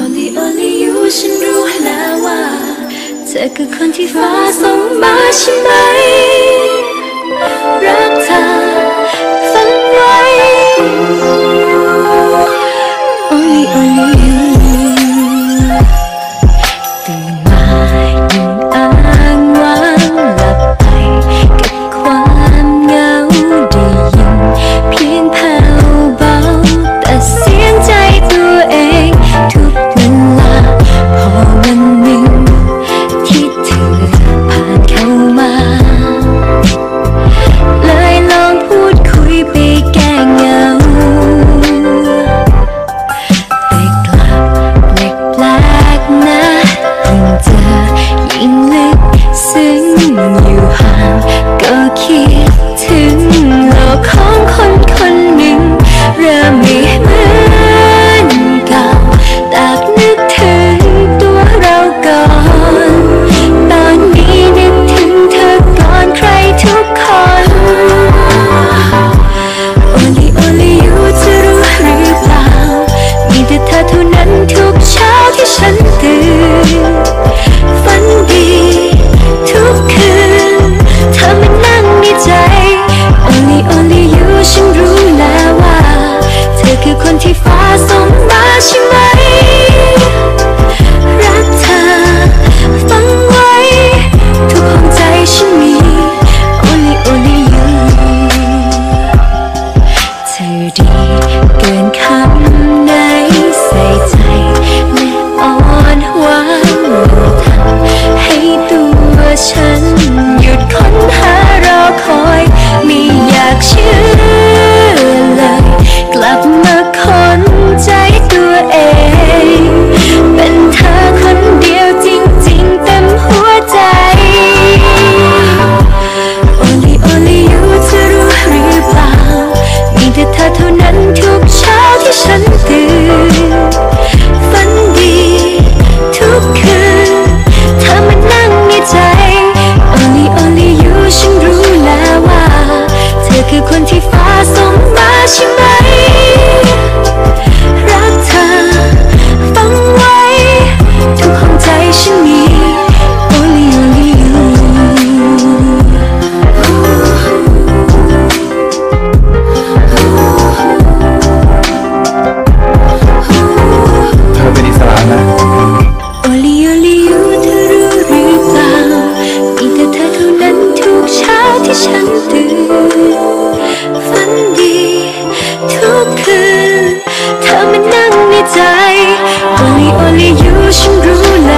Only only you ฉันรู้แล้วว่า เธอคือคนที่ฟ้าส่งมาใช่ไหม รักเธอฝันไว้ Only only Hey. 我心如冷